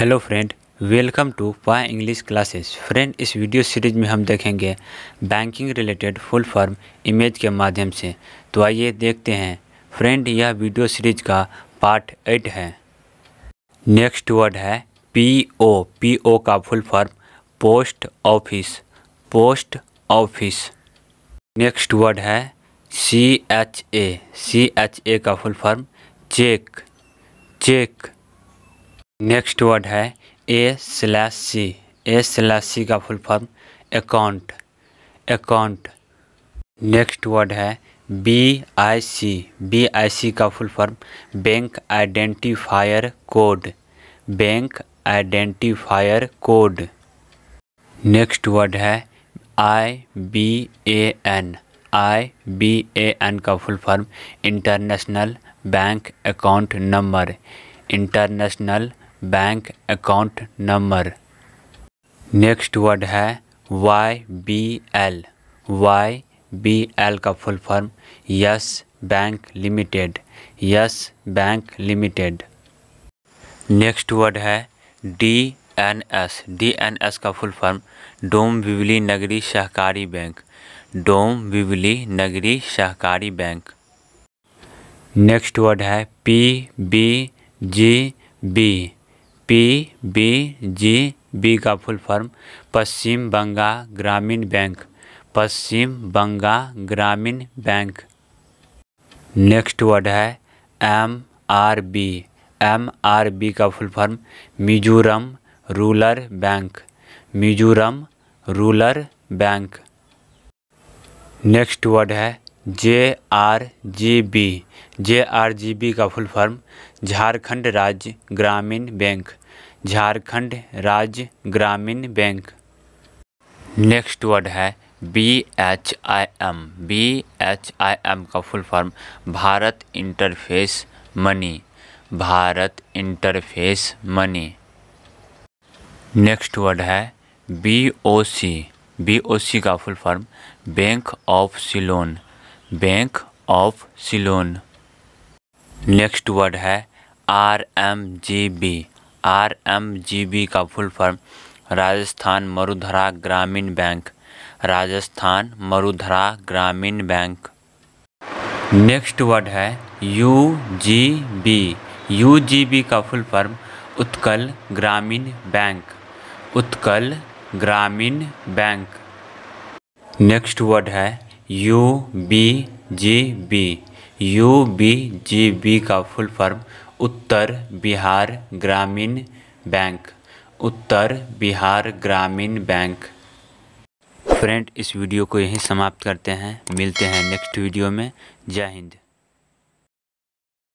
Hello friend welcome to pi English classes friend इस video series में हम देखेंगे banking related full form image के माध्यम से। तो आइए देखते हैं। फ्रेंड यह वीडियो सीरीज़ का पार्ट एट है। नेक्स्ट वर्ड है पी ओ पी ओ का full form post office post office next word है C H A C H A का full form cheque cheque next word है A slash C A slash C का full form account account next word है B I C B I C का full form bank identifier code bank identifier code next word है I B A N I B A N का full form international bank account number international bank account number. Next word है Y B L. Y B L का full form Yes Bank Limited. Yes Bank Limited. Next word है D N S. D N S का full form Dombivli Nagari Sahakari bank. Dombivli Nagari Sahakari bank. Next word है P B G B. P, B, G, B का full form, Paschim Banga Gramin bank, Paschim Banga Gramin bank. Next word है M R B. M R B का full form, Mizoram rural bank. Mizoram rural bank. Next word है J R G B J R G B का full form, Jharkhand Rajya Gramin bank, Jharkhand Rajya Gramin bank. Next word है B H I M B H I M का full form, Bharat interface money, Bharat interface money. Next word है B O C B O C का full form, bank of Ceylon bank of Ceylon next word है R M G B R M G B का full form Rajasthan Marudhara Gramin bank. Rajasthan Marudhara Gramin bank. Next word है U G B U G B का full form Utkal Gramin bank. Utkal Gramin bank. Next word है U B G B U B G B का full form Uttar Bihar Gramin bank. Uttar Bihar ग्रामीण bank. Friend इस video को यहीं समाप्त करते हैं। मिलते हैं नेक्स्ट वीडियो में। जय हिंद।